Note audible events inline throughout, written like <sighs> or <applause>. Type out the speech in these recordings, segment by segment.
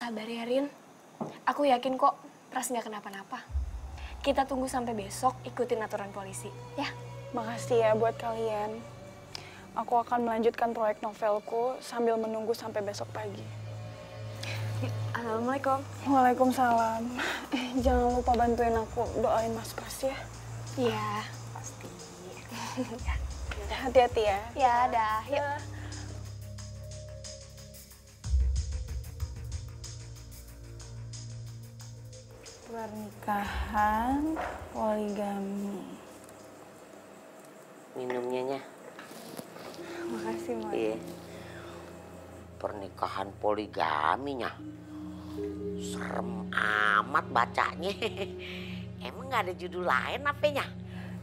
Sabar ya, Rin. Aku yakin kok Pras nggak kenapa-napa. Kita tunggu sampai besok ikutin aturan polisi, ya? Makasih ya buat kalian. Aku akan melanjutkan proyek novelku sambil menunggu sampai besok pagi. Assalamualaikum. Waalaikumsalam. Eh, <laughs> jangan lupa bantuin aku doain Mas Pras ya. Iya, pasti. <laughs> Hati-hati ya. ya, dah. Yuk. Pernikahan poligami. minumnya nya. Makasih, Mas. Iya. Pernikahan poligaminya. Serem amat bacanya. <laughs> Emang nggak ada judul lain apanya?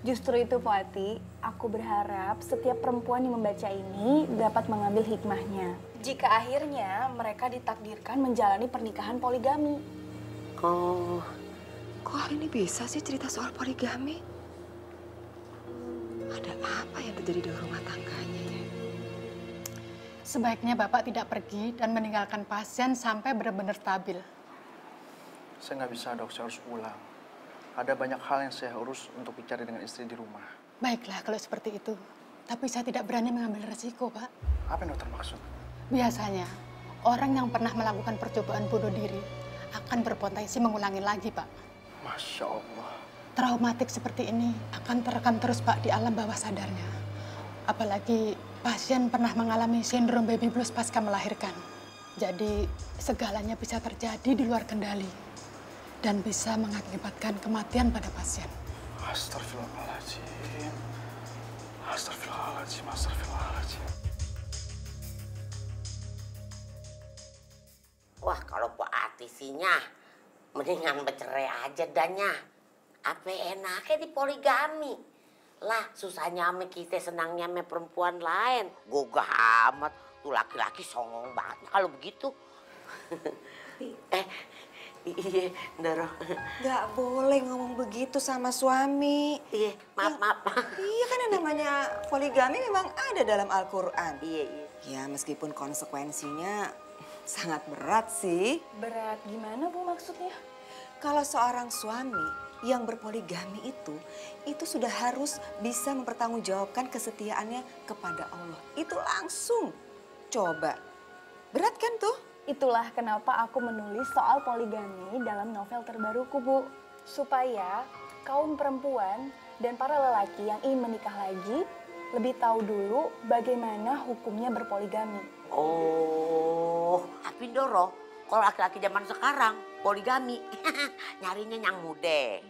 Justru itu, Poati, aku berharap setiap perempuan yang membaca ini dapat mengambil hikmahnya. Jika akhirnya mereka ditakdirkan menjalani pernikahan poligami. Oh, Kok hari ini bisa sih cerita soal poligami? Ada apa yang terjadi dalam rumah tangganya ya? Sebaiknya Bapak tidak pergi dan meninggalkan pasien sampai benar-benar stabil. Saya nggak bisa dok, saya harus pulang. Ada banyak hal yang saya urus untuk bicara dengan istri di rumah. Baiklah kalau seperti itu. Tapi saya tidak berani mengambil resiko, Pak. Apa yang dokter maksud? Biasanya, orang yang pernah melakukan percobaan bunuh diri akan berpotensi mengulangi lagi, Pak. Masya Allah. Traumatik seperti ini akan terekam terus, Pak, di alam bawah sadarnya. Apalagi pasien pernah mengalami sindrom baby blues pasca melahirkan. Jadi, segalanya bisa terjadi di luar kendali dan bisa mengakibatkan kematian pada pasien. Astagfirullahaladzim. Astagfirullahaladzim, astagfirullahaladzim. wah kalau Pak Atisinya mendingan bercerai aja danya. Apa enaknya di poligami? Lah susahnya ame kita senangnya ame perempuan lain. Gogah amat. Tuh laki-laki songong banget kalau begitu. <laughs> eh, iya, Ndoro. Gak boleh ngomong begitu sama suami. Iya, maaf, maaf. Iya kan yang namanya poligami memang ada dalam Al-Quran. Iya, iya. Ya meskipun konsekuensinya sangat berat sih. Berat gimana, Bu, maksudnya? Kalau seorang suami yang berpoligami itu, itu sudah harus bisa mempertanggungjawabkan kesetiaannya kepada Allah. Itu langsung. Coba. Berat kan tuh? Itulah kenapa aku menulis soal poligami dalam novel terbaruku, Bu. Supaya kaum perempuan dan para lelaki yang ingin menikah lagi lebih tahu dulu bagaimana hukumnya berpoligami. Oh, tapi Ndoro, kalau laki-laki zaman sekarang poligami, <laughs> nyarinya yang muda,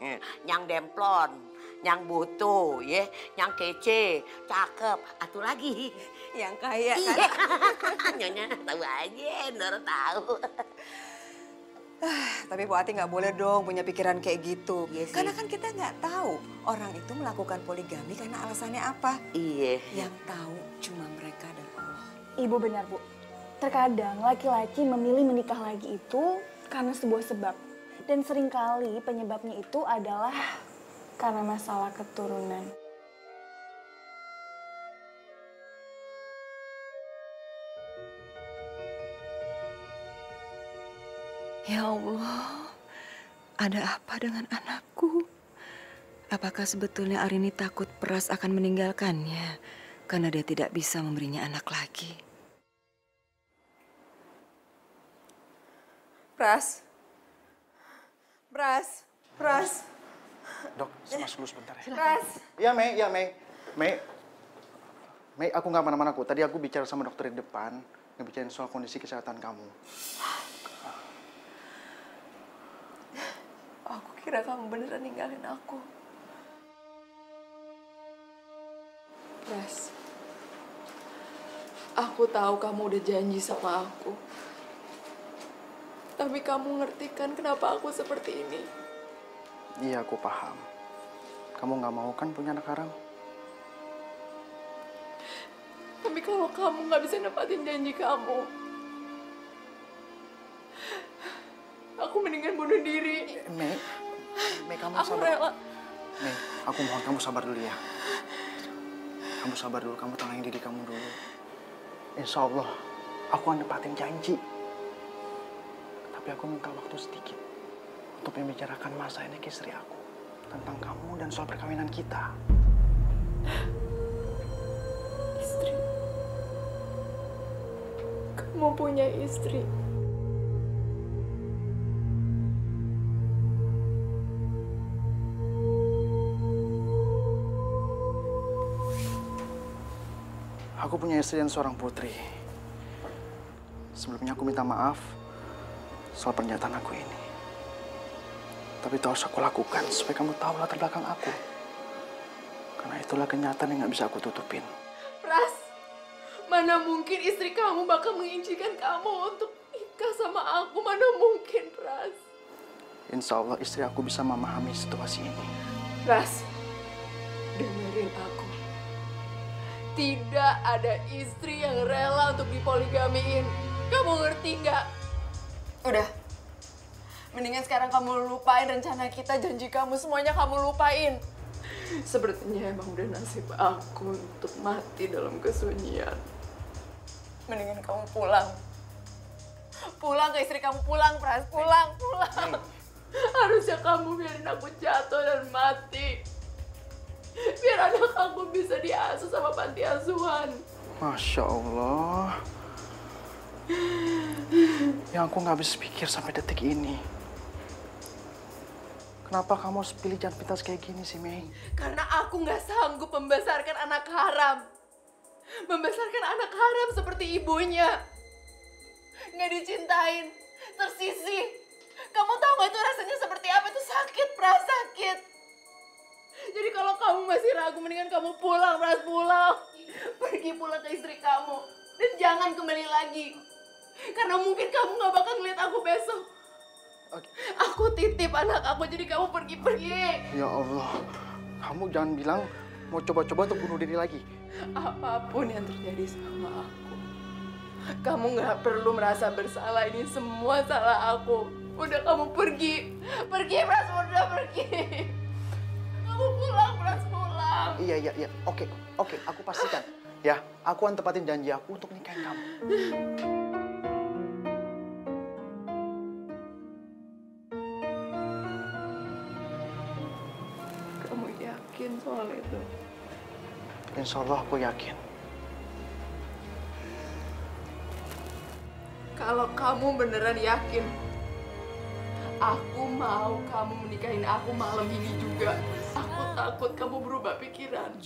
Eh, yang demplon, yang butuh, ya, yang kece, cakep, atuh lagi. Yang kaya kan? Iya, <laughs> nyonya tahu aja, Ndoro tahu. Tapi Bu Ati nggak boleh dong punya pikiran kayak gitu. Iya sih. Karena kan kita nggak tahu orang itu melakukan poligami karena alasannya apa. Iya. Yang tahu cuma mereka dan Allah. Ibu benar, Bu. Terkadang laki-laki memilih menikah lagi itu karena sebuah sebab. Dan sering kali penyebabnya itu adalah karena masalah keturunan. Ya Allah, ada apa dengan anakku? Apakah sebetulnya Arini takut Pras akan meninggalkannya karena dia tidak bisa memberinya anak lagi? Pras, Pras, Pras, Dok, saya masuk dulu sebentar ya. Pras. Iya, Mei, iya, Mei. Mei, Mei, aku nggak mana-mana kok. Tadi aku bicara sama dokter di depan, ngebicarain soal kondisi kesehatan kamu. Aku kira kamu beneran ninggalin aku. Pras, aku tahu kamu udah janji sama aku. Tapi kamu ngerti kan kenapa aku seperti ini? Iya, aku paham. Kamu nggak mau kan punya anak haram? Tapi kalau kamu nggak bisa nepatin janji kamu, aku mendingan bunuh diri. Mei, Mei kamu Aku sabar. rela. Mei, aku mohon kamu sabar dulu ya. Kamu sabar dulu, kamu tenangin diri kamu dulu. Insya Allah, aku akan nepatin janji. Tapi aku minta waktu sedikit untuk membicarakan masa ini ke istri aku tentang kamu dan soal perkawinan kita. Istri. Kamu punya istri. Aku punya istri dan seorang putri. Sebelumnya aku minta maaf soal pernyataan aku ini. Tapi itu harus aku lakukan supaya kamu tahu latar belakang aku. Karena itulah kenyataan yang gak bisa aku tutupin. Pras, mana mungkin istri kamu bakal mengizinkan kamu untuk nikah sama aku? Mana mungkin, Pras? Insya Allah istri aku bisa memahami situasi ini. Pras, dengerin aku. Tidak ada istri yang rela untuk dipoligamiin. Kamu ngerti nggak? Udah. Mendingan sekarang kamu lupain rencana kita, janji kamu, semuanya kamu lupain. Sepertinya emang udah nasib aku untuk mati dalam kesunyian. Mendingan kamu pulang. Pulang ke istri kamu, pulang, Pras. Pulang, pulang. Harusnya kamu biarin aku jatuh dan mati. Biar anak aku bisa diasuh sama panti asuhan. Masya Allah. Yang aku nggak habis pikir sampai detik ini. Kenapa kamu harus pilih jalan pintas kayak gini sih, Mei? Karena aku nggak sanggup membesarkan anak haram. Membesarkan anak haram seperti ibunya. Nggak dicintain, tersisih. Kamu tahu nggak itu rasanya seperti apa? Itu sakit, pras sakit. Jadi kalau kamu masih ragu, mendingan kamu pulang, pras pulang. Pergi pulang ke istri kamu. Dan jangan kembali lagi. Karena mungkin kamu nggak bakal ngeliat aku besok. Oke. Aku titip anak aku, jadi kamu pergi-pergi. Ya Allah, kamu jangan bilang mau coba-coba untuk bunuh diri lagi. Apa pun yang terjadi sama aku, kamu nggak perlu merasa bersalah. Ini semua salah aku. Udah kamu pergi, pergi Pras, udah pergi. Kamu pulang, Pras pulang. Iya, iya, iya. Oke, oke, aku pastikan. Ya, aku akan tepatin janji aku untuk nikahin. Kamu Insya Allah aku yakin. Kalau kamu beneran yakin, aku mau kamu menikahin aku malam ini juga. Aku takut kamu berubah pikiran.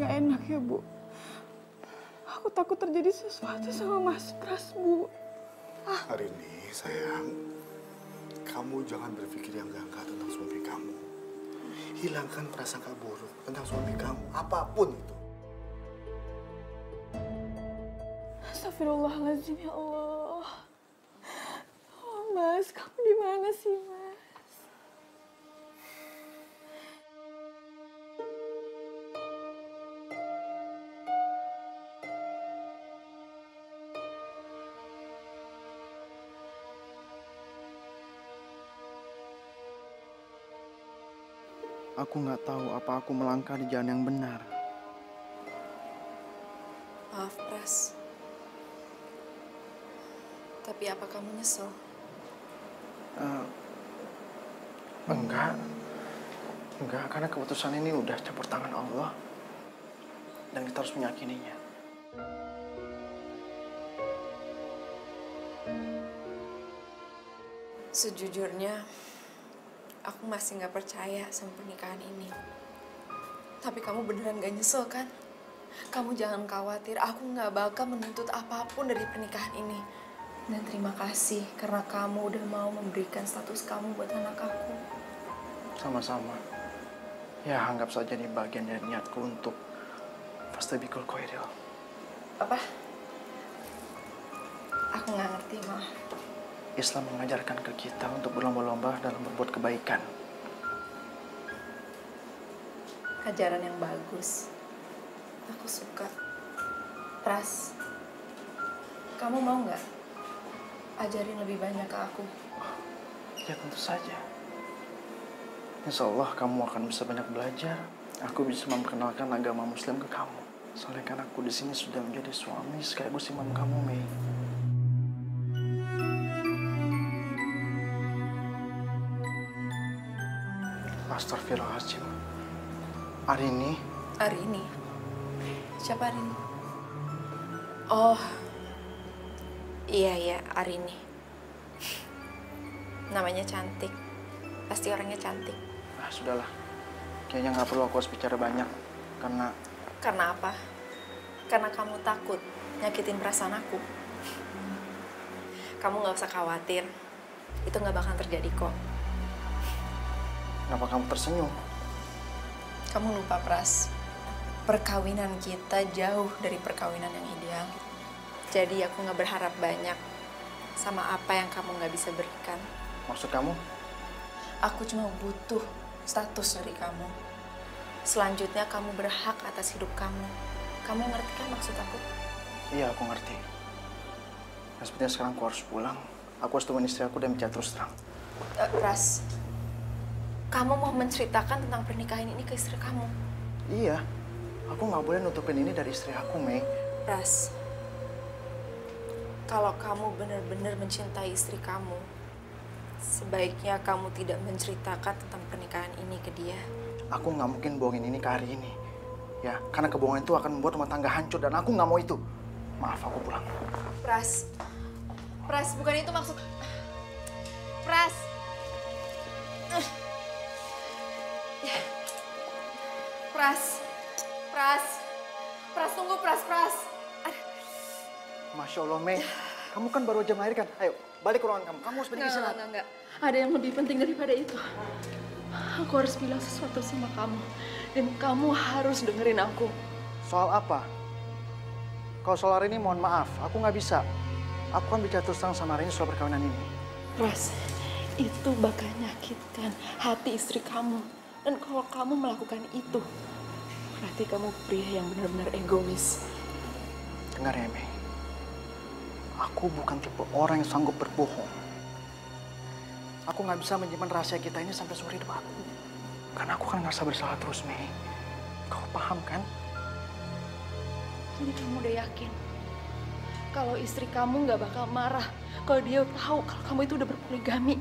Nggak enak ya, Bu? Aku takut terjadi sesuatu sama Mas Pras, Bu. Hari ini, sayang, kamu jangan berpikir yang enggak-enggak tentang suami kamu. Hilangkan prasangka buruk tentang suami kamu, apa pun itu. Astagfirullahaladzim, ya Allah. Oh, Mas, kamu di mana sih, Mas? Aku nggak tahu apa aku melangkah di jalan yang benar. Maaf, Pras. Tapi apa kamu nyesel? Eh, enggak. Enggak, karena keputusan ini udah campur tangan Allah. Dan kita harus meyakininya. Sejujurnya, aku masih nggak percaya sama pernikahan ini. Tapi kamu beneran gak nyesel kan? Kamu jangan khawatir, aku nggak bakal menuntut apa pun dari pernikahan ini. Dan terima kasih karena kamu udah mau memberikan status kamu buat anak aku. Sama-sama. Ya, anggap saja ini bagian dari niatku untuk Fastabikul Khairil. Apa? Aku nggak ngerti, Ma. Islam mengajarkan ke kita untuk berlomba-lomba dalam berbuat kebaikan. Ajaran yang bagus. Aku suka. Pras, kamu mau nggak ajarin lebih banyak ke aku? Ya tentu saja. Insya Allah kamu akan bisa banyak belajar. Aku bisa memperkenalkan agama Muslim ke kamu. Soalnya kan aku di sini sudah menjadi suami sekaligus imam kamu, Mei. Astagfirullahaladzim. Hari ini Hari ini? Siapa hari ini? Oh, iya iya hari ini. <laughs> Namanya cantik. Pasti orangnya cantik. Ah, sudahlah. Kayaknya nggak perlu aku harus bicara banyak. Karena Karena apa? Karena kamu takut nyakitin perasaan aku. <laughs> Kamu nggak usah khawatir. Itu nggak bakal terjadi kok. Kenapa kamu tersenyum? Kamu lupa, Pras. Perkawinan kita jauh dari perkawinan yang ideal. Jadi aku nggak berharap banyak sama apa yang kamu nggak bisa berikan. Maksud kamu? Aku cuma butuh status dari kamu. Selanjutnya kamu berhak atas hidup kamu. Kamu ngerti kan maksud aku? Iya, aku ngerti. Nah, sepertinya sekarang aku harus pulang. Aku harus temuin istri aku dan bicara terus terang. Eh, Pras, kamu mau menceritakan tentang pernikahan ini ke istri kamu? Iya, aku nggak boleh nutupin ini dari istri aku, Mei. Pras, kalau kamu benar-benar mencintai istri kamu, sebaiknya kamu tidak menceritakan tentang pernikahan ini ke dia. Aku nggak mungkin bohongin ini ke hari ini. Ya, karena kebohongan itu akan membuat rumah tangga hancur dan aku nggak mau itu. Maaf, aku pulang. Pras, Pras, bukan itu maksud. Pras. Pras, Pras, Pras tunggu Pras, Pras. Masya Allah, Mei. Kamu kan baru aja melahirkan. Ayo, balik ke ruangan kamu. Kamu harus banyak Enggak, istirahat. enggak, enggak. Ada yang lebih penting daripada itu. Aku harus bilang sesuatu sama kamu. Dan kamu harus dengerin aku. Soal apa? Kalau soal hari ini mohon maaf, aku nggak bisa. Aku kan bicara terus terang sama Rini soal perkawinan ini. Pras, itu bakal nyakitkan hati istri kamu. Dan kalau kamu melakukan itu, berarti kamu pria yang benar-benar egois. Dengar ya, Mei. Aku bukan tipe orang yang sanggup berbohong. Aku nggak bisa menyimpan rahasia kita ini sampai seumur hidup aku. Karena aku kan ngerasa bersalah terus, Mei. Kau paham kan? Jadi kamu udah yakin kalau istri kamu nggak bakal marah kalau dia tahu kalau kamu itu udah berpoligami.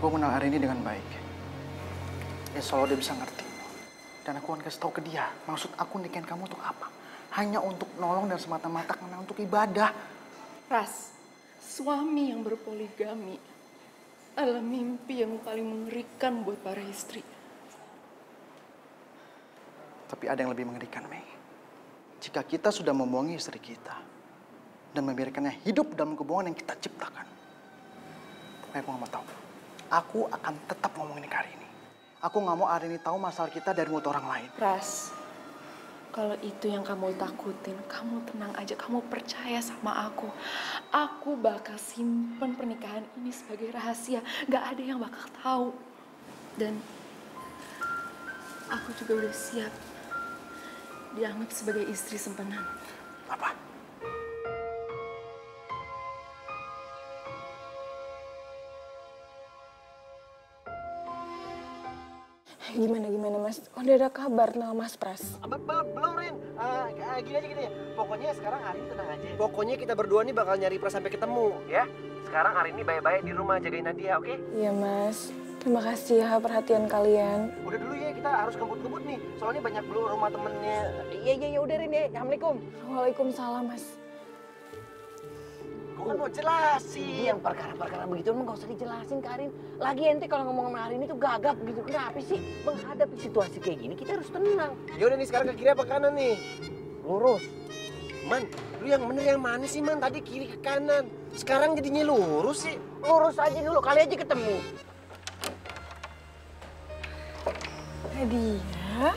Aku kenal Arini dengan baik. Insya Allah dia bisa ngerti. Dan aku akan kasih tahu ke dia, maksud aku nikahin kamu untuk apa? Hanya untuk nolong dan semata-mata karena untuk ibadah. Ras, suami yang berpoligami adalah mimpi yang paling mengerikan buat para istri. Tapi ada yang lebih mengerikan, Mei. Jika kita sudah membohongi istri kita dan membiarkannya hidup dalam kebohongan yang kita ciptakan. Mei, aku nggak mau tahu. Aku akan tetap ngomongin ke Arini. Aku nggak mau Arini tahu masalah kita dari mulut orang lain. Ras, kalau itu yang kamu takutin, kamu tenang aja, kamu percaya sama aku. Aku bakal simpen pernikahan ini sebagai rahasia, gak ada yang bakal tahu. Dan aku juga udah siap dianggap sebagai istri simpanan. Apa? Gimana gimana Mas? Udah ada kabar tentang Mas Pras? Belum, belum Rin. Uh, gini aja gini ya. Pokoknya sekarang hari ini tenang aja. Pokoknya kita berdua nih bakal nyari Pras sampai ketemu, ya. Sekarang hari ini baik-baik di rumah jagain Nadia, oke? Iya Mas. Terima kasih ya perhatian kalian. Udah dulu ya kita harus ngebut-ngebut nih. Soalnya banyak belum rumah temennya. Iya iya iya udah Rin ya. Assalamualaikum. Waalaikumsalam Mas. Gue kan mau jelasin. Yang perkara-perkara begitu emang gak usah dijelasin Karin. Lagi ente kalau ngomong sama Arin itu gagap gitu. Kenapa sih? Menghadapi situasi kayak gini kita harus tenang. Yaudah nih sekarang ke kiri apa kanan nih? Lurus. Man, lu yang bener yang mana sih Man? Tadi kiri ke kanan. Sekarang jadinya lurus sih. Lurus aja dulu, kali aja ketemu. Nadia?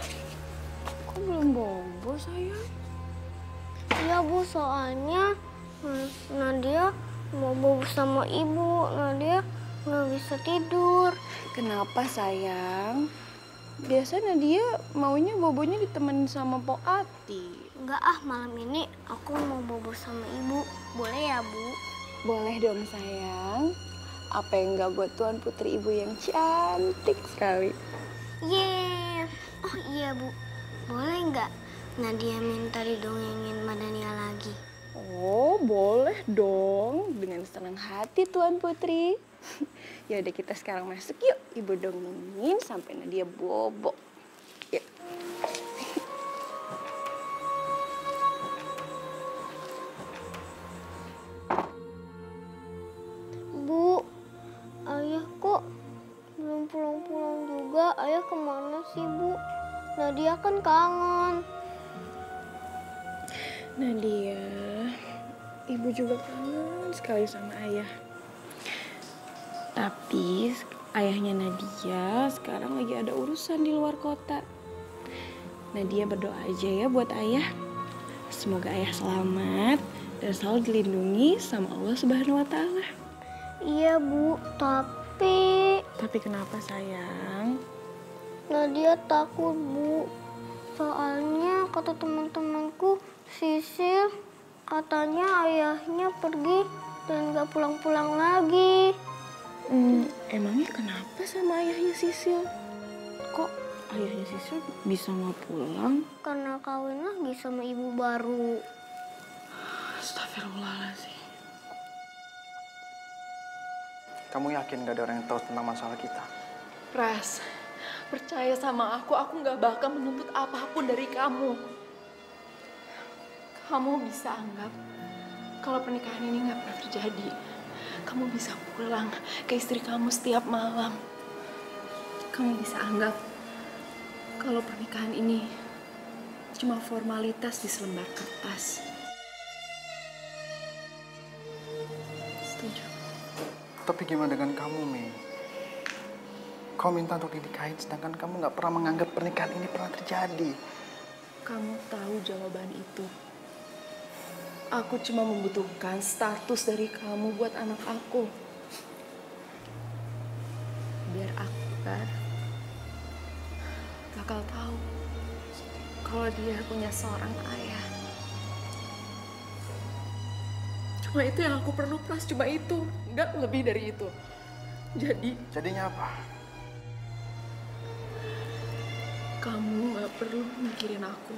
Kok belum bobo sayang? Iya bu, soalnya Nadia mau bobo sama ibu. Nadia nggak bisa tidur. Kenapa sayang? Biasanya dia maunya bobonya ditemenin sama Po Ati. Enggak ah, malam ini aku mau bobo sama ibu. Boleh ya bu? Boleh dong sayang. Apa yang enggak buat Tuan Putri Ibu yang cantik sekali. Yeay. Oh iya bu, boleh nggak Nadia minta didongengin Mbak Dania lagi? Oh, boleh dong. Dengan senang hati Tuan Putri. <laughs> ya udah kita sekarang masuk yuk. Ibu dongengin sampai Nadia bobo. Yuk. <laughs> Bu, ayah kok belum pulang-pulang juga? Ayah ke mana sih bu? Nadia kan kangen. Nadia, ibu juga kangen sekali sama ayah. Tapi ayahnya Nadia sekarang lagi ada urusan di luar kota. Nadia berdoa aja ya buat ayah. Semoga ayah selamat dan selalu dilindungi sama Allah Subhanahu wa taala. Iya bu, tapi Tapi kenapa sayang? Nadia takut bu. Soalnya kata teman-temanku, Sisil katanya ayahnya pergi dan gak pulang-pulang lagi. Hmm, emangnya kenapa sama ayahnya Sisil? Kok ayahnya Sisil bisa nggak pulang? Karena kawin lagi sama ibu baru. Astagfirullahaladzim. Kamu yakin gak ada orang yang tahu tentang masalah kita? Pras, percaya sama aku, aku nggak bakal menuntut apa pun dari kamu. Kamu bisa anggap kalau pernikahan ini nggak pernah terjadi. Kamu bisa pulang ke istri kamu setiap malam. Kamu bisa anggap kalau pernikahan ini cuma formalitas di selembar kertas. Setuju. Tapi gimana dengan kamu, Mei? Kau minta untuk dinikahin, sedangkan kamu nggak pernah menganggap pernikahan ini pernah terjadi. Kamu tahu jawaban itu. Aku cuma membutuhkan status dari kamu buat anak aku. Biar aku kan bakal tahu kalau dia punya seorang ayah. Cuma itu yang aku perlu, Pras. Cuma itu. Nggak lebih dari itu. Jadi, Jadinya apa? kamu nggak perlu mikirin aku.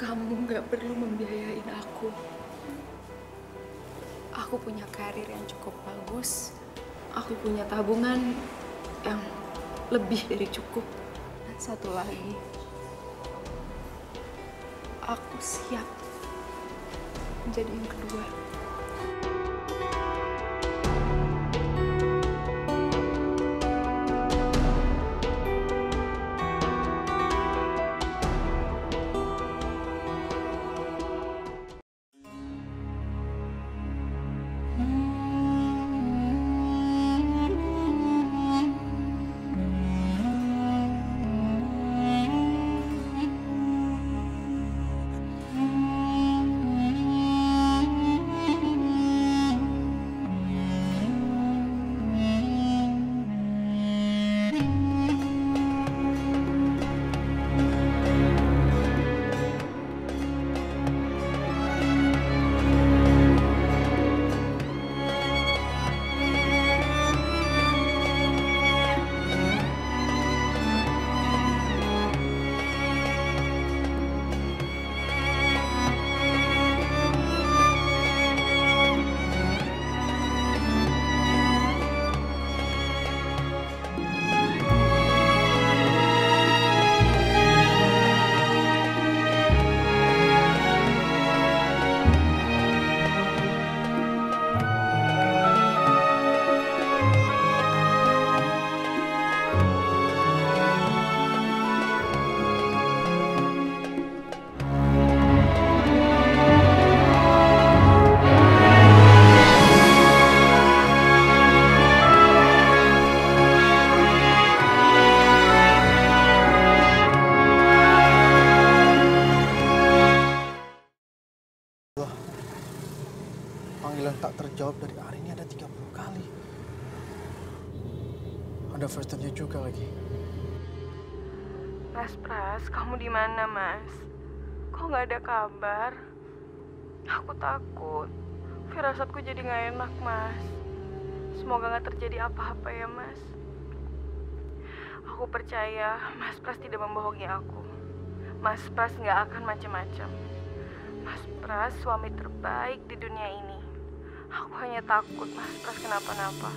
Kamu nggak perlu membiayain aku. Aku punya karir yang cukup bagus. aku punya tabungan yang lebih dari cukup. Dan satu lagi, aku siap menjadi yang kedua. Nggak ada kabar? Aku takut. Firasatku jadi nggak enak, Mas. Semoga nggak terjadi apa-apa ya, Mas. Aku percaya Mas Pras tidak membohongi aku. Mas Pras nggak akan macam-macam. Mas Pras suami terbaik di dunia ini. Aku hanya takut Mas Pras kenapa-napa.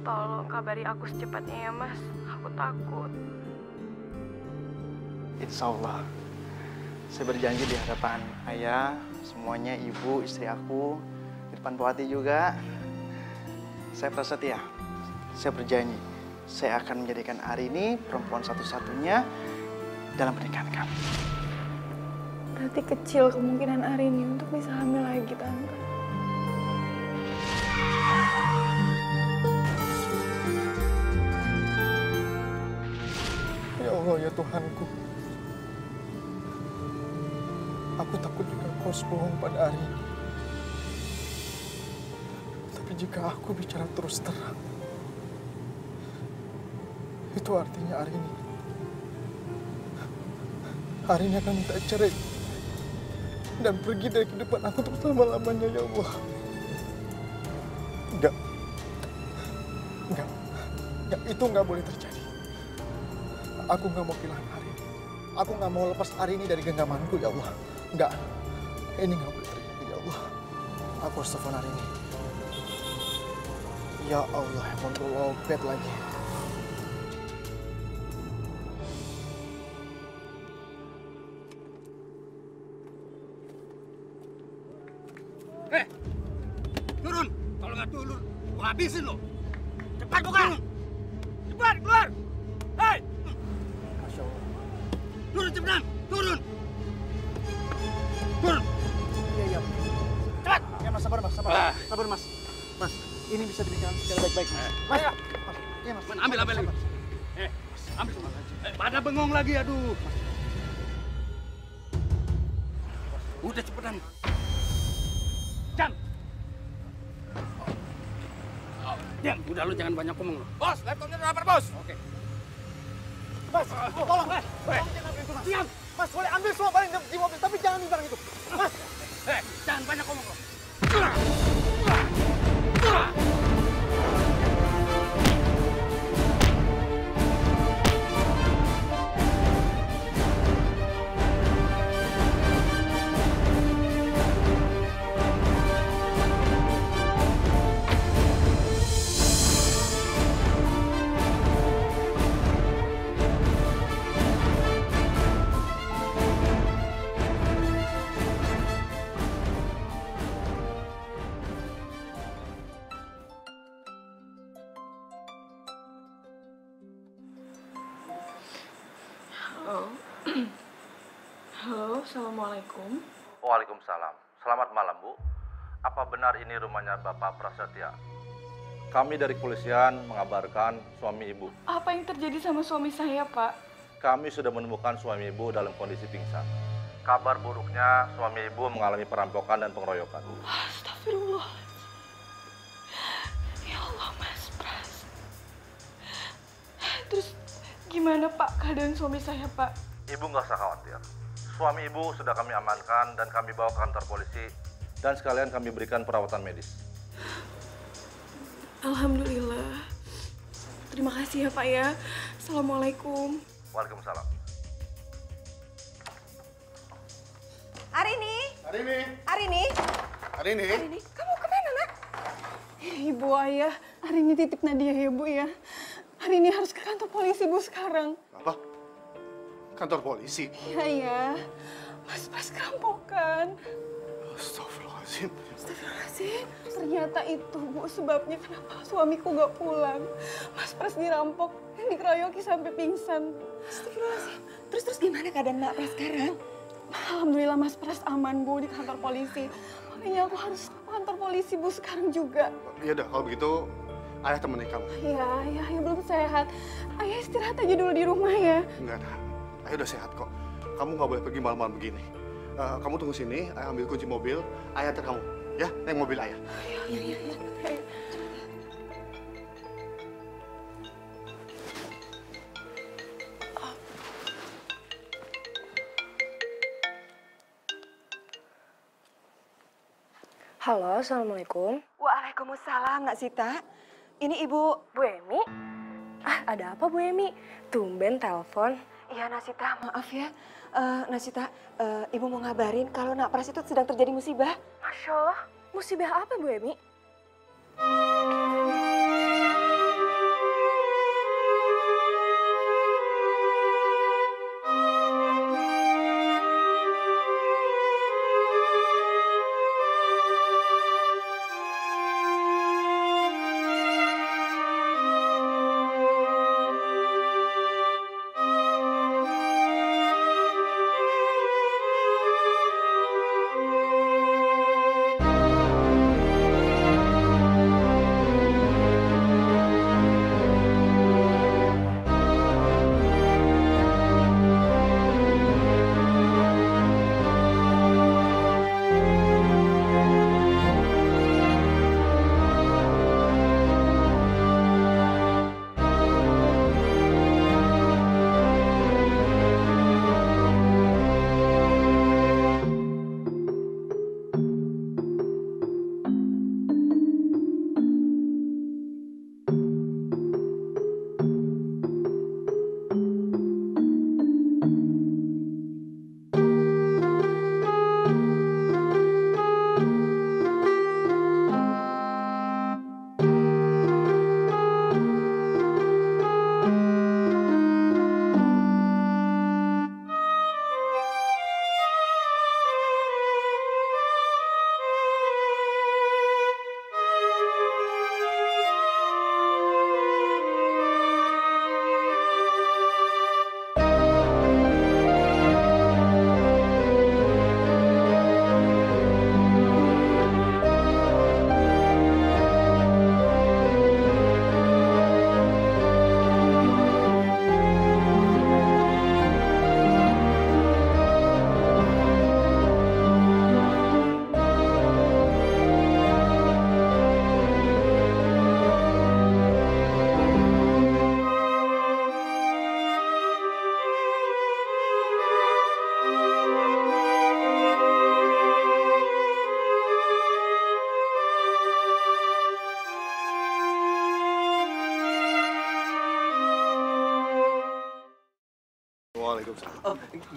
Tolong kabari aku secepatnya ya, Mas. Aku takut. Insya Allah. Saya berjanji di hadapan ayah, semuanya ibu, istri aku, di depan Bu Hati juga. Saya prasetya. Saya berjanji, saya akan menjadikan Arini perempuan satu-satunya dalam pernikahan kami. Berarti kecil kemungkinan Arini untuk bisa hamil lagi, Tante. Ya Allah, ya Tuhanku. Aku takut juga kau bohong pada hari ini. Tapi jika aku bicara terus terang, itu artinya hari ini hari ini akan minta cerai dan pergi dari kehidupan aku untuk selama-lamanya ya Allah. Enggak. Enggak. Enggak, itu enggak boleh terjadi. Aku nggak mau kehilangan hari ini. Aku nggak mau lepas hari ini dari genggamanku ya Allah. Enggak. Ini nggak boleh terjadi ya Allah. Aku harus telepon hari ini. Ya Allah, mau lopet lagi. Eh, turun. Kalau nggak turun, gua habisin lo. Cepat buka. Cepat keluar. Hei, Masya Allah. turun cepetan. Turun. Mas, sabar mas, sabar. Ah. Sabar mas. Mas, ini bisa dibicarakan secara baik-baik mas. Eh, Mas, ayo. mas. Iya mas. Ambil, ambil lagi. Sabar. Eh, ambil. Eh, pada bengong lagi, aduh. Udah cepetan. Jam. Diam, udah lu jangan banyak ngomong lu. Bos, laptopnya udah dapat, Bos. Oke. Mas, tolong. Tolong jangan ambil itu mas. Diam. Mas, boleh ambil semua barang di mobil, tapi jangan di barang itu. Mas. Eh, jangan banyak Assalamualaikum. Waalaikumsalam. Selamat malam, Bu. Apa benar ini rumahnya Bapak Prasetya? Kami dari kepolisian mengabarkan suami Ibu. Apa yang terjadi sama suami saya, Pak? Kami sudah menemukan suami Ibu dalam kondisi pingsan. Kabar buruknya, suami Ibu mengalami perampokan dan pengeroyokan. Astagfirullah. Ya Allah, Mas Pras. Terus gimana, Pak, keadaan suami saya, Pak? Ibu nggak usah khawatir. Suami Ibu sudah kami amankan dan kami bawa ke kantor polisi dan sekalian kami berikan perawatan medis. Alhamdulillah. Terima kasih ya, Pak ya. Assalamualaikum. Waalaikumsalam. Arini, Arini, Arini, Arini. Arini, kamu ke mana nak? Ibu ayah, hari ini titip Nadia ya, Bu ya. Hari ini harus ke kantor polisi, Bu, sekarang. Kantor polisi? Iya, ya. Mas Pras kerampokan. Astagfirullahaladzim. Astagfirullahaladzim. Ternyata itu, Bu, sebabnya kenapa suamiku gak pulang. Mas Pras dirampok, dikeroyoki sampai pingsan. Astagfirullahaladzim. Terus terus gimana keadaan Mbak Pras sekarang? Alhamdulillah Mas Pras aman, Bu, di kantor polisi. Makanya aku harus ke kantor polisi, Bu, sekarang juga. Ya udah, kalau begitu ayah temenin kamu. Iya, ayah, ayah belum sehat. Ayah istirahat aja dulu di rumah ya. Enggak. Ayah udah sehat kok. Kamu nggak boleh pergi malam-malam begini. Eh, kamu tunggu sini, ayah ambil kunci mobil, ayah antar kamu. Ya, naik mobil ayah. Iya, iya, iya. Halo, Assalamualaikum. Waalaikumsalam, Nak Sita. Ini Ibu. Bu Emi? Ah, ada apa Bu Emi? Tumben telepon. Iya, Nasita, maaf ya. Eh, Nasita, eh, Ibu mau ngabarin kalau Nak Pras itu sedang terjadi musibah. Masya Allah, musibah apa Bu Emi?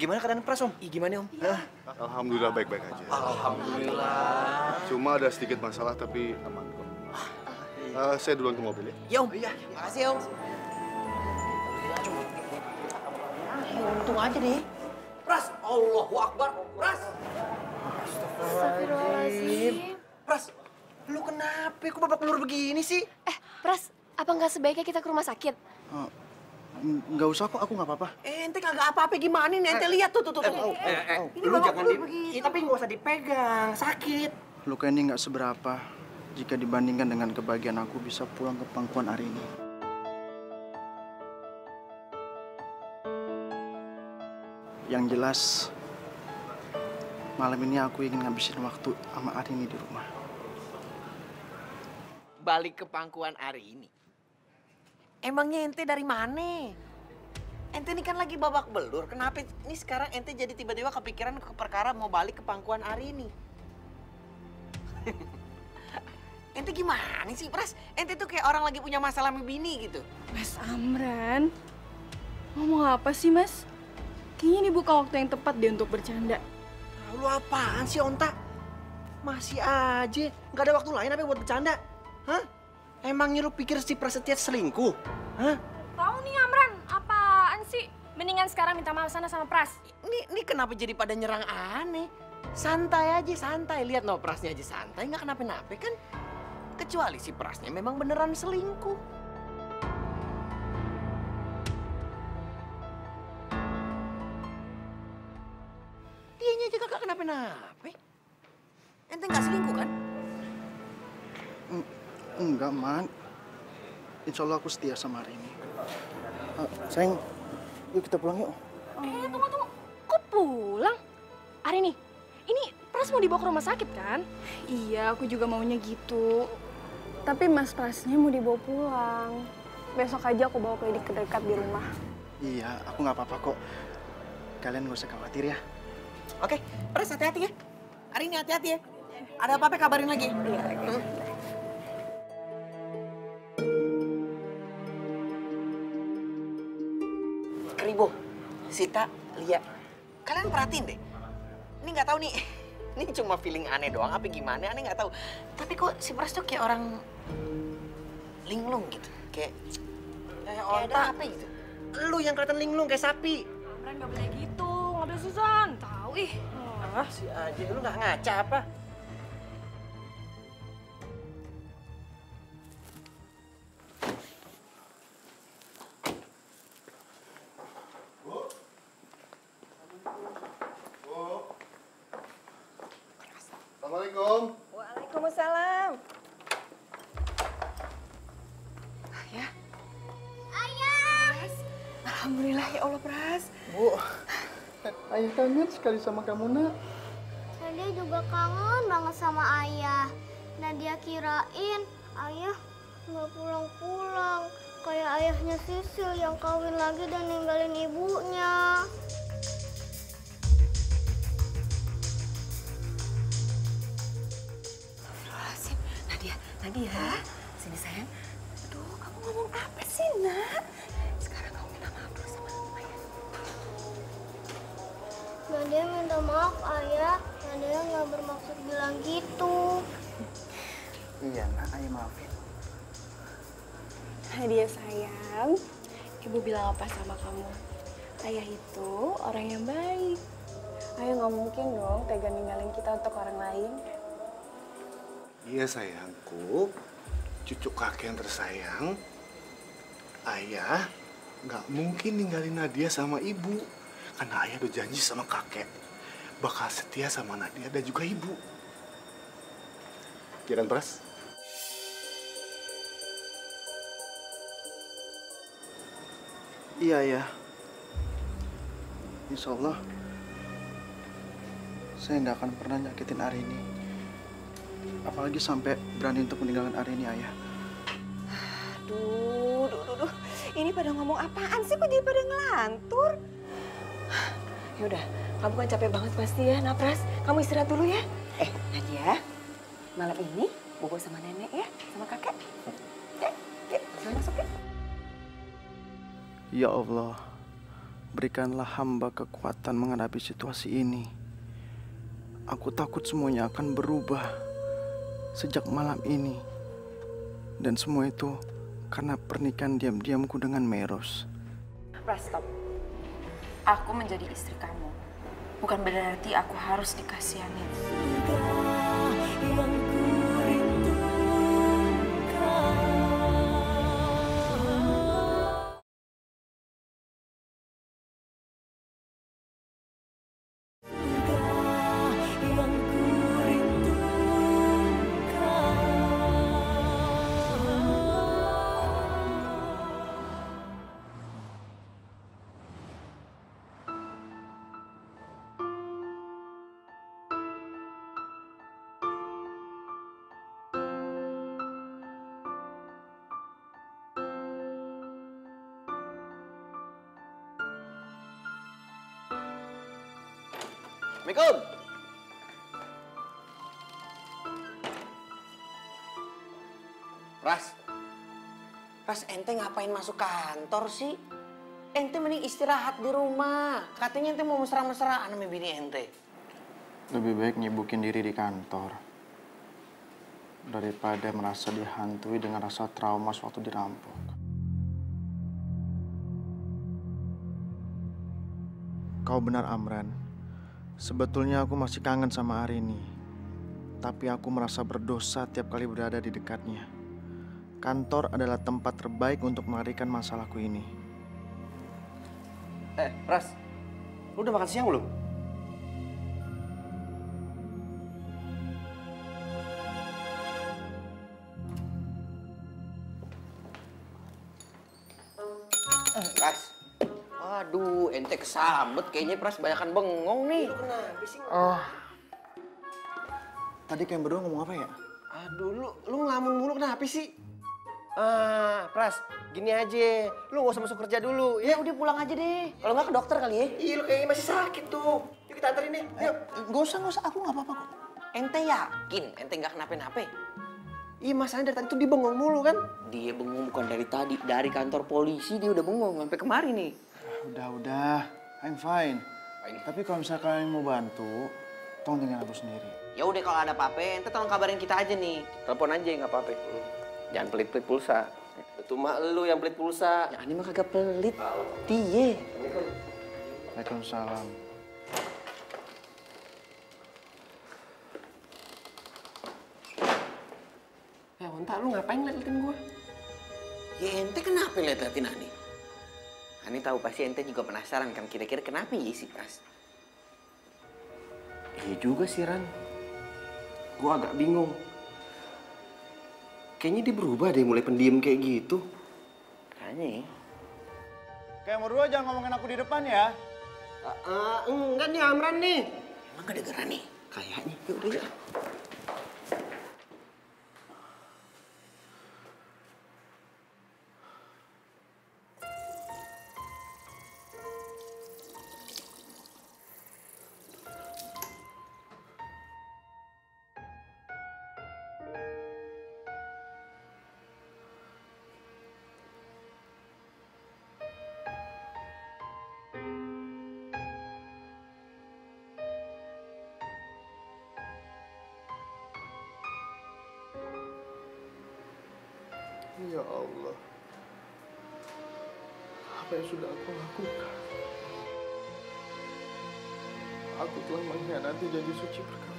Gimana keadaan Pras, Om? Ih, gimana, Om? Alhamdulillah baik-baik aja. Alhamdulillah. Cuma ada sedikit masalah tapi aman kok. Eh, saya duluan ke mobil ya. Ya, Om. Iya, makasih, Om. untung aja deh. Pras, Allahu Akbar. Pras. Astagfirullahaladzim. Pras, lu kenapa? Kok babak belur begini sih? Eh, Pras, apa nggak sebaiknya kita ke rumah sakit? Nggak usah kok, aku nggak apa-apa. Eh, ente kagak apa-apa gimana nih? Ente lihat tuh, tuh, tuh. tuh. Eh, eh, Ini lu bawa jangan dulu di... begitu. Ih, tapi nggak usah dipegang, sakit. Luka ini nggak seberapa jika dibandingkan dengan kebahagiaan aku bisa pulang ke pangkuan hari ini. Yang jelas, malam ini aku ingin ngabisin waktu sama Arini di rumah. Balik ke pangkuan hari ini. Emangnya ente dari mana? Ente ini kan lagi babak belur. Kenapa ini sekarang ente jadi tiba-tiba kepikiran ke perkara mau balik ke pangkuan hari ini? <laughs> ente gimana sih, Pras? Ente tuh kayak orang lagi punya masalah sama bini gitu. Mas Amran, ngomong apa sih mas? Kayaknya ini bukan waktu yang tepat deh untuk bercanda. Lu apaan sih, Onta? Masih aja. Nggak ada waktu lain apa buat bercanda? Hah? Emangnya lu pikir si Prasetya selingkuh? Hah? Tahu nih Amran, apaan sih? Mendingan sekarang minta maaf sana sama Pras. Ini, ini kenapa jadi pada nyerang aneh? Santai aja, santai. Lihat no, Prasnya aja santai, nggak kenapa-napa kan? Kecuali si Prasnya memang beneran selingkuh. Dianya juga gak kenapa-napa. Ente nggak selingkuh kan? Eng- Enggak, Man. Insya Allah aku setia sama Arini. Ah, sayang, yuk kita pulang yuk. Eh, tunggu, tunggu. Kok pulang? Hari nih, ini Pras mau dibawa ke rumah sakit kan? Iya, aku juga maunya gitu. Tapi Mas Prasnya mau dibawa pulang. Besok aja aku bawa klinik terdekat di rumah. Iya, aku nggak apa-apa kok. Kalian nggak usah khawatir ya. Oke, Pras hati-hati ya. Hari ini hati-hati ya. Ada apa-apa kabarin lagi. Iya. Keribo, Sita, Lia. Kalian perhatiin deh. Ini nggak tahu nih. <laughs> Ini cuma feeling aneh doang, apa gimana? Aneh nggak tahu. Tapi kok si Pras tuh kayak orang linglung gitu. Kayak kayak ada apa gitu. Lu yang kelihatan linglung kayak sapi. Amran gak boleh gitu, gak boleh Susan. Tahu ih. Ah, si aja lu nggak ngaca apa? Sekali sama kamu, nak. Nadia juga kangen banget sama ayah. Nadia kirain ayah nggak pulang-pulang. Kayak ayahnya Sisil yang kawin lagi dan ninggalin ibunya. Nadia, Nadia. Minta maaf ayah. Nadia nggak bermaksud bilang gitu. Iya, nak. Ayah maafin. Nadia sayang, ibu bilang apa sama kamu? Ayah itu orang yang baik. Ayah nggak mungkin dong tega ninggalin kita untuk orang lain. Iya sayangku, cucu kakek yang tersayang. Ayah nggak mungkin ninggalin Nadia sama ibu. Karena ayah udah janji sama kakek. Bakal setia sama Nadia dan juga ibu. Iya kan, Pras? Iya, ya. Insya Allah, saya nggak akan pernah nyakitin Arini. Apalagi sampai berani untuk meninggalkan Arini, ayah. Duh, duh, duh, duh. Ini pada ngomong apaan sih? Kok jadi pada ngelantur? Ya udah, kamu kan capek banget pasti ya, Napras. Kamu istirahat dulu ya. Eh, Nadia, malam ini bobo sama nenek ya, sama kakek. Ya, ya, masuk ya. Ya Allah, berikanlah hamba kekuatan menghadapi situasi ini. Aku takut semuanya akan berubah sejak malam ini. Dan semua itu karena pernikahan diam-diamku dengan Meros. Pras, stop. Aku menjadi istri kamu. Bukan berarti aku harus dikasihanin. Assalamualaikum. Ras. Ras, ente ngapain masuk kantor sih? Ente mending istirahat di rumah. Katanya ente mau mesra-mesraan sama bini ente. Lebih baik nyibukin diri di kantor. Daripada merasa dihantui dengan rasa trauma suatu dirampok. Kau benar Amran. Sebetulnya aku masih kangen sama Arini. Tapi aku merasa berdosa tiap kali berada di dekatnya. Kantor adalah tempat terbaik untuk melarikan masalahku ini. Eh, Ras. Lu udah makan siang belum? Kesambet kayaknya Pras banyakan bengong nih. kenapa sih? Oh. Tadi kalian berdua ngomong apa ya? Aduh, lu lu ngelamun mulu kenapa sih? Ah, Pras, gini aja. Lu gak usah masuk kerja dulu. Ya udah pulang aja deh. Kalau nggak ke dokter kali ya. Iya, lu kayaknya masih sakit tuh. Yuk kita anterin deh. Ayo. Gak usah, gak usah. Aku gak apa-apa kok. Ente yakin ente nggak kenapa-napa? Iya, masalahnya dari tadi tuh dia bengong mulu kan? Dia bengong bukan dari tadi, dari kantor polisi dia udah bengong sampai kemari nih. Udah, udah. I'm fine. Tapi kalau misalnya kalian mau bantu, tolong dengan aku sendiri. Ya udah kalau ada apa-apa, ente tolong kabarin kita aja nih. Telepon aja nggak apa-apa. Jangan pelit-pelit pulsa. Itu mah lu yang pelit pulsa. Ya ini mah kagak pelit. Dia. Waalaikumsalam. Ya onta lu ngapain liatin gua? Ya ente kenapa liat-liatin Ani? Ani tahu pasti ente juga penasaran kan kira-kira kenapa ya si Pras? Iya juga sih Ran. Gua agak bingung. Kayaknya dia berubah deh mulai pendiam kayak gitu. Kayaknya ya. Kayak berdua jangan ngomongin aku di depan ya. Uh, enggak nih Amran nih. Emang kedengeran nih? Kayaknya. Yuk udah ya. Ya aku lakukan? Aku telah mengkhianati janji suci perkawinanku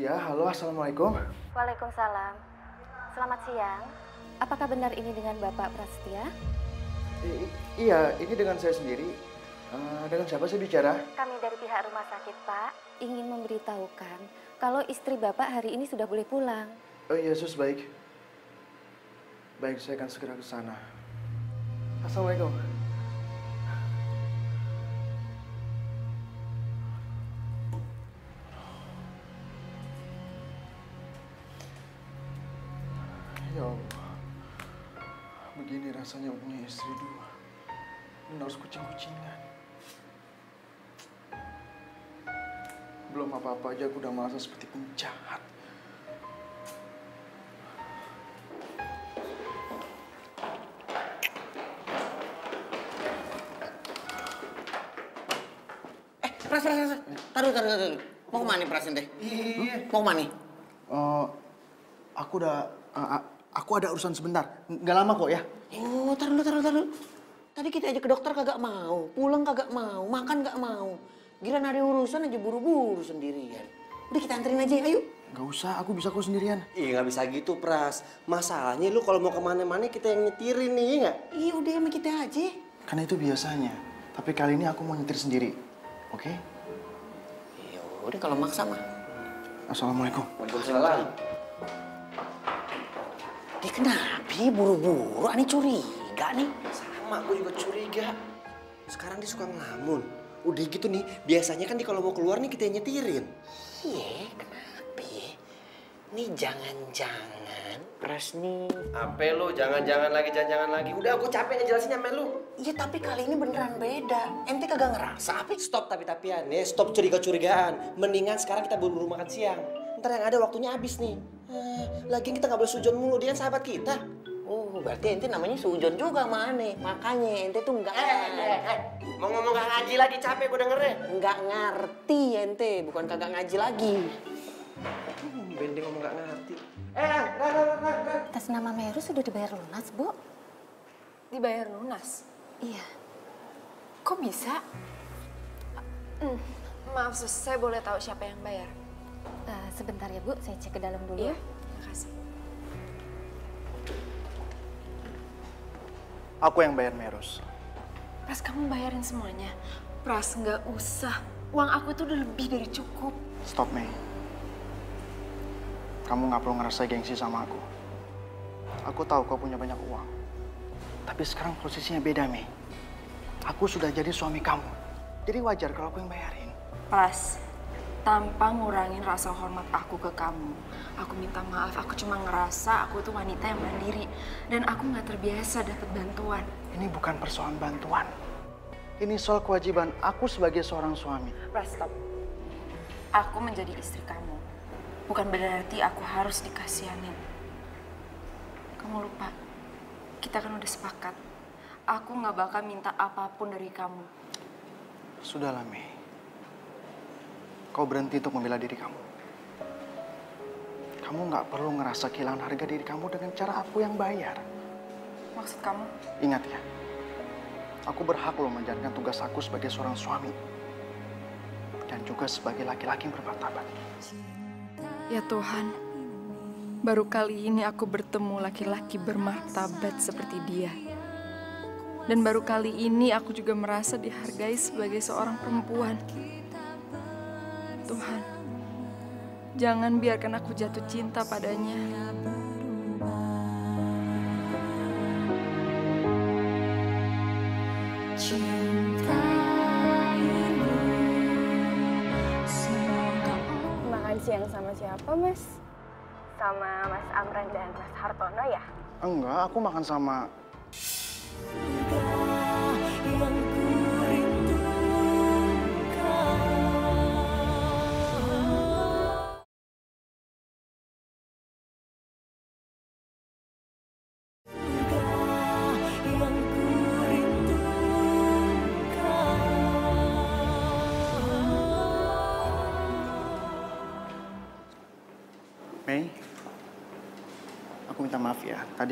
Iya, halo, assalamualaikum. Waalaikumsalam. Selamat siang. Apakah benar ini dengan Bapak Prasetya? I- iya, ini dengan saya sendiri. Eh, dengan siapa saya bicara? Kami dari pihak rumah sakit, Pak, ingin memberitahukan kalau istri Bapak hari ini sudah boleh pulang. Oh iya, sus baik. Baik, saya akan segera ke sana. Assalamualaikum. Rasanya punya istri dua. Dan harus kucing-kucingan. Belum apa-apa aja aku udah merasa seperti penjahat. Pras, pras, pras. Taruh, taruh, taruh. Mau ke mana nih Pras ente? Iya. Mau ke mana nih? Oh, aku udah, uh, uh, aku ada urusan sebentar. Nggak lama kok ya. Oh, taruh dulu, taruh dulu. Tadi kita aja ke dokter kagak mau, pulang kagak mau, makan kagak mau. Giliran ada urusan aja buru-buru sendirian. Udah kita anterin aja, ayo. Nggak usah, aku bisa kok sendirian. Iya nggak bisa gitu Pras. Masalahnya lu kalau mau ke mana-mana kita yang nyetirin nih, iya nggak? Iya udah sama kita aja. Karena itu biasanya. Tapi kali ini aku mau nyetir sendiri. Oke? Ya udah kalau maksa mah. Assalamualaikum. Waalaikumsalam. Dia kenapa buru-buru? Ani curiga nih. Sama, gue juga curiga. Sekarang dia suka ngelamun. Udah gitu nih, biasanya kan dia kalau mau keluar nih kita nyetirin. Iya, kenapa ya? Nih jangan-jangan Pras nih. Apa lu? Jangan-jangan lagi, jangan-jangan lagi. Udah aku capek ngejelasinnya sama lu. Iya tapi kali ini beneran beda. Ente kagak ngerasa apa? Stop tapi-tapian ya, stop curiga-curigaan. Mendingan sekarang kita buru-buru makan siang. Ntar yang ada waktunya habis nih. Eh, lagian kita nggak boleh sujon mulu, dia kan sahabat kita. Oh, berarti ente namanya sujon juga sama aneh. Makanya ente tuh enggak Eh, eh, Mau ngomong gak ngaji lagi, capek gue dengernya. Enggak ngerti ente, bukan kagak ngaji lagi. Hmm, Bending ngomong gak ngerti. Eh, Atas nama Meru sudah dibayar lunas, Bu. Dibayar lunas? Iya. Kok bisa? Hmm, maaf sus, saya boleh tahu siapa yang bayar? Eh, sebentar ya, Bu. Saya cek ke dalam dulu. Iya, makasih. Aku yang bayar Meros. Pras, kamu bayarin semuanya. Pras, nggak usah. Uang aku tuh udah lebih dari cukup. Stop, Mei. Kamu nggak perlu ngerasa gengsi sama aku. Aku tahu kau punya banyak uang. Tapi sekarang posisinya beda, Mei. Aku sudah jadi suami kamu. Jadi wajar kalau aku yang bayarin. Pras, tanpa ngurangin rasa hormat aku ke kamu. Aku minta maaf, aku cuma ngerasa aku tuh wanita yang mandiri. Dan aku nggak terbiasa dapat bantuan. Ini bukan persoalan bantuan. Ini soal kewajiban aku sebagai seorang suami. Pras, stop. Aku menjadi istri kamu. Bukan berarti aku harus dikasihanin. Kamu lupa, kita kan udah sepakat. Aku nggak bakal minta apa pun dari kamu. Sudahlah, Mei. Kau berhenti untuk membela diri kamu. Kamu nggak perlu ngerasa kehilangan harga diri kamu dengan cara aku yang bayar. Maksud kamu? Ingat ya, aku berhak loh menjalankan tugas aku sebagai seorang suami. Dan juga sebagai laki-laki yang bermartabat. Ya Tuhan, baru kali ini aku bertemu laki-laki bermartabat seperti dia. Dan baru kali ini aku juga merasa dihargai sebagai seorang perempuan. Tuhan, jangan biarkan aku jatuh cinta padanya. Makan siang sama siapa, Mas? Sama Mas Amran dan Mas Hartono ya? Enggak, aku makan sama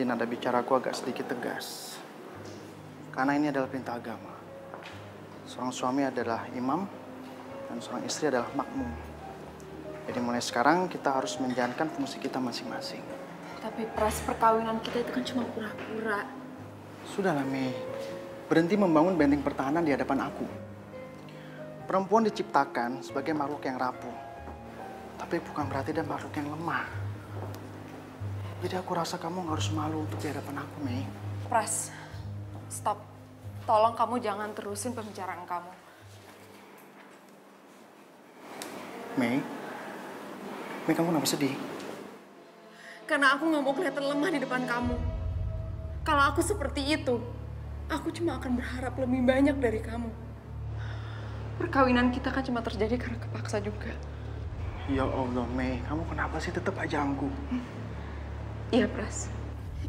tadi nada bicaraku agak sedikit tegas. Karena ini adalah perintah agama. Seorang suami adalah imam dan seorang istri adalah makmum. Jadi mulai sekarang kita harus menjalankan fungsi kita masing-masing. Tapi pras perkawinan kita itu kan cuma pura-pura. Sudahlah Mei, berhenti membangun benteng pertahanan di hadapan aku. Perempuan diciptakan sebagai makhluk yang rapuh. Tapi bukan berarti dia makhluk yang lemah. Jadi aku rasa kamu harus malu untuk di hadapan aku, Mei. Pras, stop. Tolong kamu jangan terusin pembicaraan kamu. Mei, Mei kamu kenapa sedih? Karena aku nggak mau kelihatan lemah di depan kamu. Kalau aku seperti itu, aku cuma akan berharap lebih banyak dari kamu. Perkawinan kita kan cuma terjadi karena kepaksa juga. Ya Allah, Mei, kamu kenapa sih tetap aja angkuh? Iya, Pras.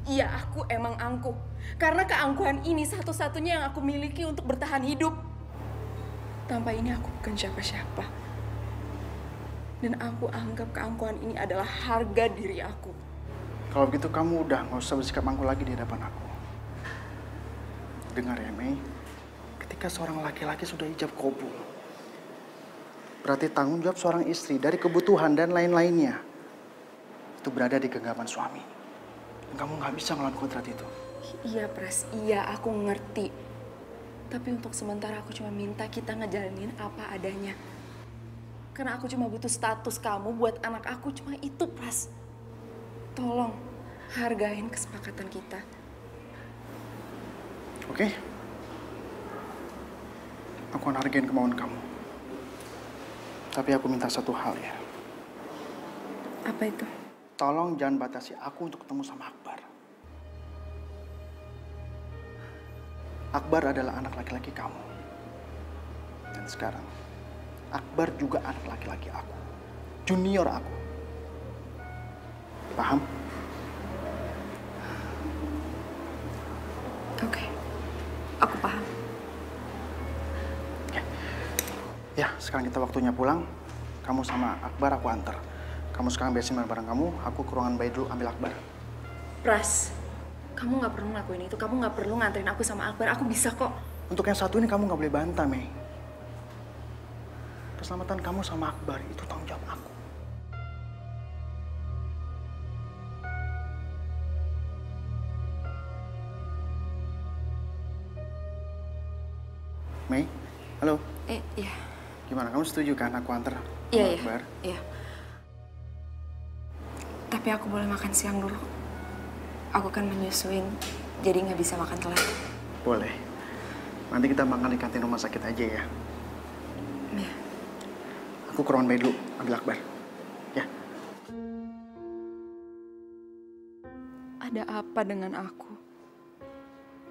Iya, aku emang angkuh. Karena keangkuhan ini satu-satunya yang aku miliki untuk bertahan hidup. Tanpa ini aku bukan siapa-siapa. Dan aku anggap keangkuhan ini adalah harga diri aku. Kalau begitu kamu udah nggak usah bersikap angkuh lagi di hadapan aku. Dengar ya, Mei. Ketika seorang laki-laki sudah ijab kabul, berarti tanggung jawab seorang istri dari kebutuhan dan lain-lainnya itu berada di genggaman suami. Kamu nggak bisa melawan kodrat itu. Iya, Pras. Iya, aku ngerti. Tapi untuk sementara aku cuma minta kita ngejalanin apa adanya. Karena aku cuma butuh status kamu buat anak aku. Cuma itu, Pras. Tolong, hargain kesepakatan kita. Oke? Aku akan hargain kemauan kamu. Tapi aku minta satu hal ya. Apa itu? Tolong jangan batasi aku untuk ketemu sama Akbar. Akbar adalah anak laki-laki kamu. Dan sekarang, Akbar juga anak laki-laki aku. Junior aku. Paham? Oke, aku paham. Ya, sekarang kita waktunya pulang. Kamu sama Akbar aku antar. Kamu sekarang beresin barang-barang kamu, aku ke ruangan bayi dulu ambil Akbar. Pras, kamu nggak perlu ngelakuin itu. Kamu nggak perlu nganterin aku sama Akbar. Aku bisa kok. Untuk yang satu ini kamu nggak boleh bantah, Mei. Keselamatan kamu sama Akbar itu tanggung jawab aku. Mei, halo. Eh, iya. Gimana, kamu setuju kan aku antar Iya, iya. Akbar? Iya. Tapi aku boleh makan siang dulu. Aku kan menyusuin, jadi nggak bisa makan telat. Boleh. Nanti kita makan di kantin rumah sakit aja ya. Iya. Aku ke ruangan bayi dulu, ambil Akbar. Ya. Ada apa dengan aku?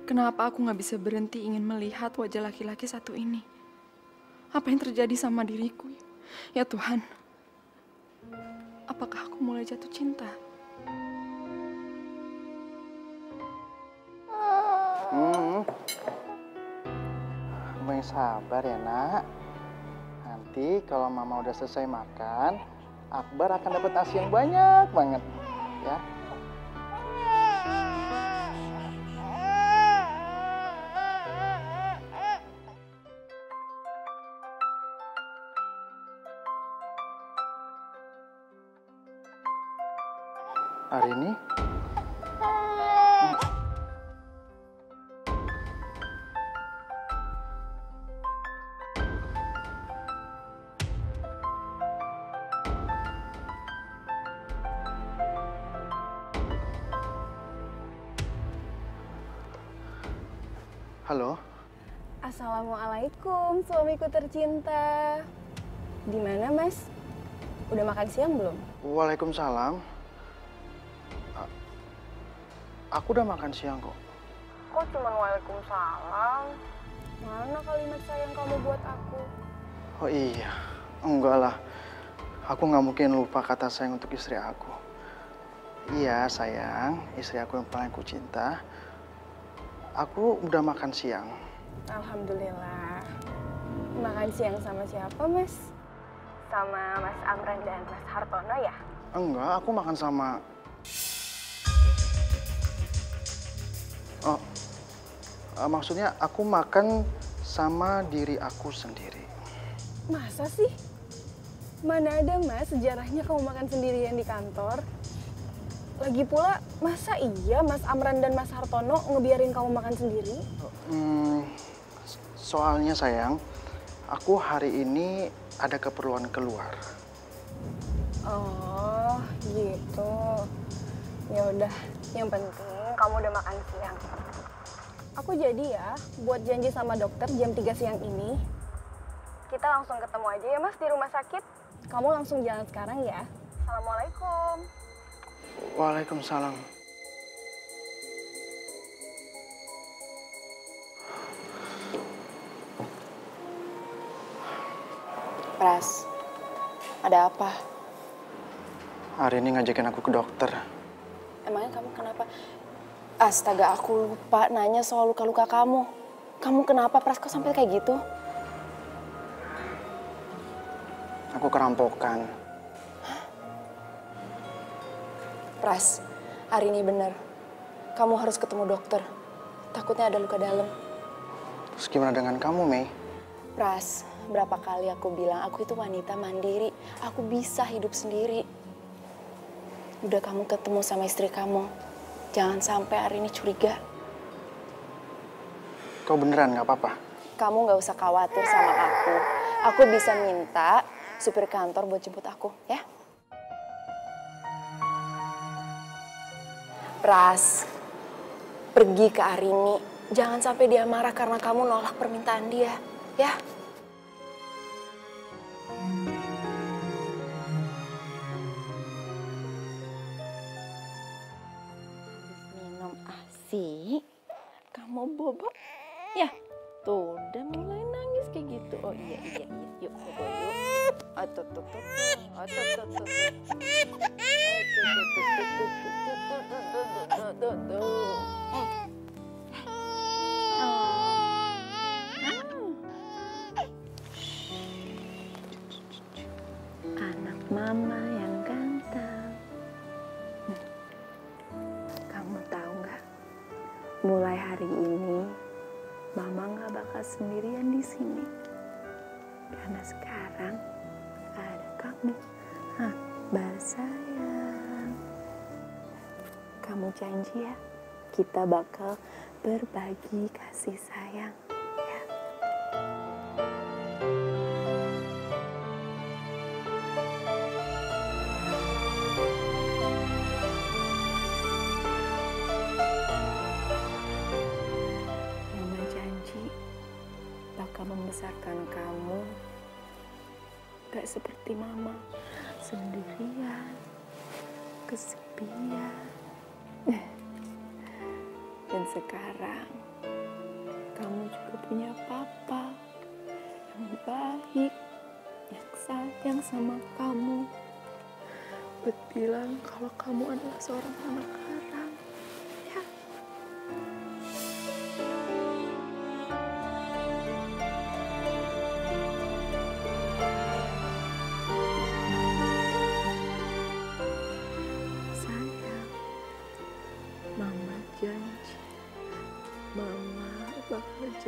Kenapa aku nggak bisa berhenti ingin melihat wajah laki-laki satu ini? Apa yang terjadi sama diriku? Ya Tuhan, apakah aku mulai jatuh cinta? Hmm. Kamu yang sabar ya, nak. Nanti kalau mama udah selesai makan, Akbar akan dapat asi yang banyak banget. Ya. Assalamualaikum, suamiku tercinta. Di mana, Mas? Udah makan siang belum? Waalaikumsalam. A- Aku udah makan siang kok. Kok cuma waalaikumsalam? Mana kalimat sayang kamu buat aku? Oh iya, enggak lah. Aku nggak mungkin lupa kata sayang untuk istri aku. Iya sayang, istri aku yang paling aku cinta. Aku udah makan siang. Alhamdulillah. Makan siang sama siapa, Mas? Sama Mas Amran dan Mas Hartono ya? Enggak, aku makan sama... Oh, eh, maksudnya aku makan sama diri aku sendiri. Masa sih? Mana ada mas sejarahnya kamu makan sendirian di kantor? Lagi pula, masa iya Mas Amran dan Mas Hartono ngebiarin kamu makan sendiri? Hmm, soalnya sayang, aku hari ini ada keperluan keluar. Oh, gitu. Ya udah, yang penting kamu udah makan siang. Aku jadi ya, buat janji sama dokter jam 3 siang ini. Kita langsung ketemu aja ya mas di rumah sakit. Kamu langsung jalan sekarang ya. Assalamualaikum. Waalaikumsalam. Pras, ada apa? Hari ini ngajakin aku ke dokter. Emangnya kamu kenapa? Astaga, aku lupa nanya soal luka-luka kamu. Kamu kenapa, Pras? Kok sampai kayak gitu? Aku kerampokan. Pras, Arini benar. Kamu harus ketemu dokter. Takutnya ada luka dalam. Terus gimana dengan kamu, Mei? Pras, berapa kali aku bilang aku itu wanita mandiri. Aku bisa hidup sendiri. Udah kamu ketemu sama istri kamu. Jangan sampai Arini curiga. Kau beneran nggak apa-apa? Kamu nggak usah khawatir sama aku. Aku bisa minta supir kantor buat jemput aku, ya? Pras, pergi ke Arini. Jangan sampai dia marah karena kamu nolak permintaan dia, ya? 아따따따 아따따따 kita bakal berbagi kasih sayang sekarang kamu juga punya papa yang baik, yang sayang sama kamu. Buat bilang kalau kamu adalah seorang anak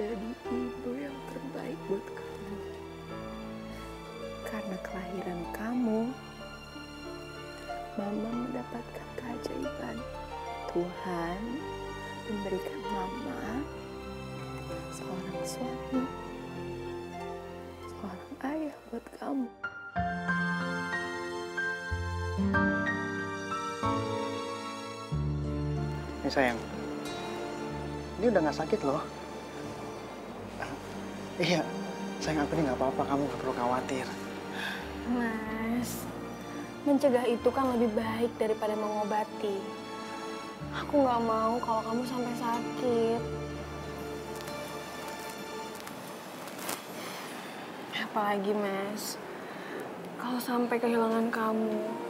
bakal jadi ibu yang terbaik buat kamu. Karena kelahiran kamu, Mama mendapatkan keajaiban. Tuhan memberikan Mama seorang suami, seorang ayah buat kamu. Nih sayang, ini udah nggak sakit loh. Iya, sayang aku ini nggak apa-apa, kamu nggak perlu khawatir. Mas, mencegah itu kan lebih baik daripada mengobati. Aku nggak mau kalau kamu sampai sakit. Apalagi Mas, kalau sampai kehilangan kamu.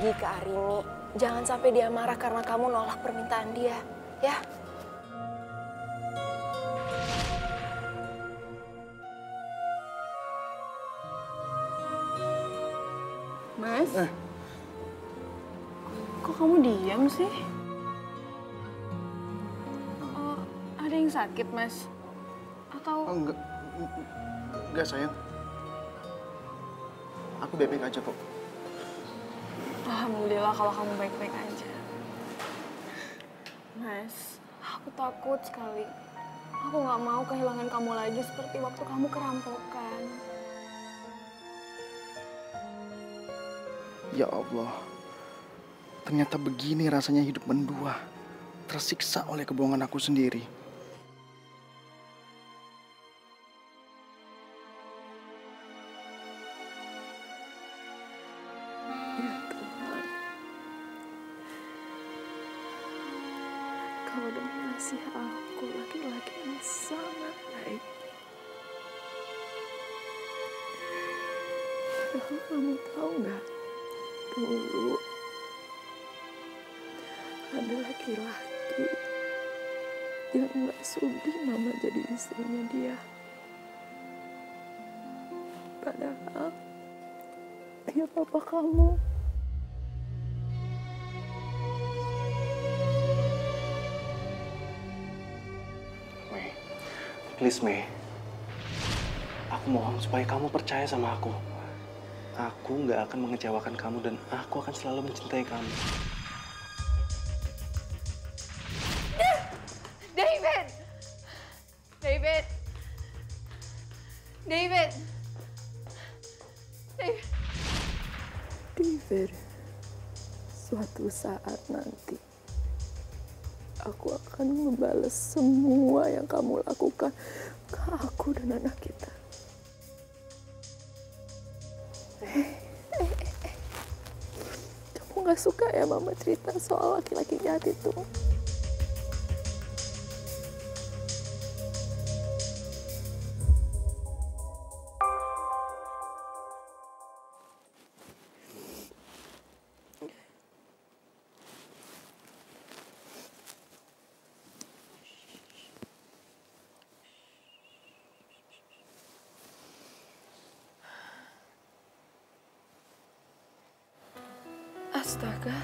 Pergi ke Arini. Jangan sampai dia marah karena kamu nolak permintaan dia, ya? Mas, Eh. kok kamu diam sih? Oh, ada yang sakit, Mas? Atau Oh, enggak, enggak sayang. Aku baik-baik aja kok. Alhamdulillah kalau kamu baik-baik aja. Mas, aku takut sekali. Aku nggak mau kehilangan kamu lagi seperti waktu kamu kerampokan. Ya Allah, ternyata begini rasanya hidup mendua. Tersiksa oleh kebohongan aku sendiri. Papa kamu. Mei, please Mei. Aku mohon supaya kamu percaya sama aku. Aku nggak akan mengecewakan kamu dan aku akan selalu mencintai kamu. Membalas semua yang kamu lakukan ke aku dan anak kita. Eh, eh, eh. Kamu gak suka ya mama cerita soal laki-laki jahat itu? Astaga.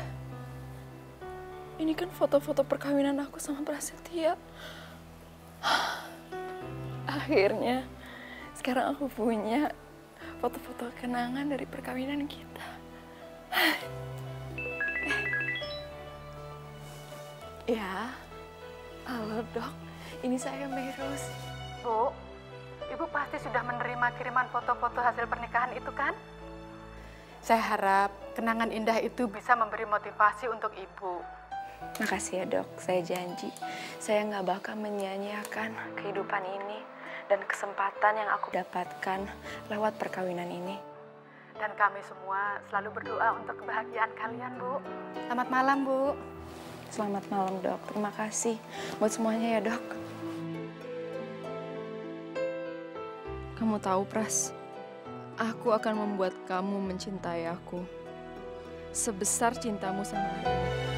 Ini kan foto-foto perkawinan aku sama Prasetya. <sighs> Akhirnya, sekarang aku punya foto-foto kenangan dari perkawinan kita. <sighs> Ya, halo dok, ini saya Merus. Bu, Ibu pasti sudah menerima kiriman foto-foto hasil pernikahan itu kan? Saya harap kenangan indah itu bisa memberi motivasi untuk Ibu. Makasih ya dok, saya janji saya nggak bakal menyanyiakan kehidupan ini dan kesempatan yang aku dapatkan lewat perkawinan ini. Dan kami semua selalu berdoa untuk kebahagiaan kalian, Bu. Selamat malam, Bu. Selamat malam dok, terima kasih buat semuanya ya dok. Kamu tahu Pras, aku akan membuat kamu mencintai aku sebesar cintamu sama Arini.